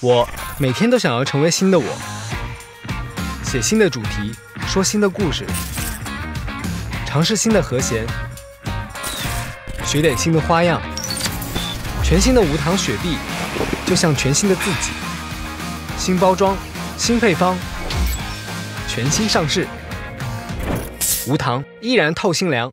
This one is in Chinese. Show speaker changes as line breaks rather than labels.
我每天都想要成为新的我。写新的主题说新的故事尝试新的和弦学点新的花样。全新的无糖雪碧就像全新的自己。新包装新配方全新上市。无糖依然透心凉。